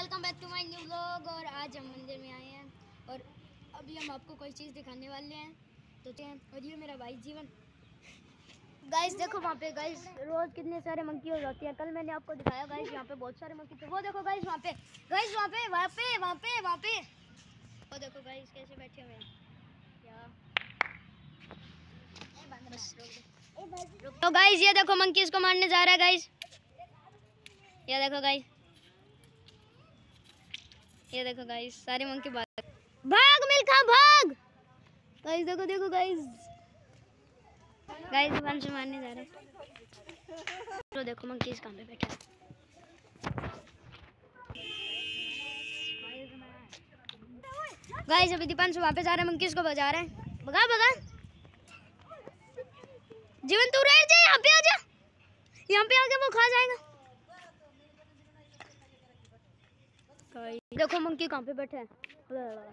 Welcome back to my new vlog और आज हम मंदिर में आए हैं और अभी हम आपको कोई चीज़ दिखाने वाले हैं। तो चलें और ये मेरा भाई जीवन। गाइस देखो वहाँ पे गाइस रोज कितने सारे मंकी हो जाती हैं। कल मैंने आपको दिखाया गाइस यहाँ पे बहुत सारे मंकी थे। वो देखो गाइस वहाँ पे गाइस वहाँ पे वहाँ पे वहाँ पे वहाँ पे। वो देखो गाइस कैसे बैठे हुए हैं। क्या तो गाइस ये देखो मंकी इसको मारने जा रहा है गाइस ये देखो गाइस ये देखो गाइस सारे मंकी भाग भाग मिल्खा, भाग! गाइस देखो देखो गाइस गाइस दुकान से मारने जा रहे तो देखो मंकी इस काम पे बैठा गाइस अभी दीपान से वापस आ रहे हैं मंकीज को बजा रहे हैं। भगा भगा। जीवन, तू रह जा, यहाँ पे आ जा। यहाँ पे आके वो खा जाएगा। देखो मंकी कहाँ पे बैठे हैं?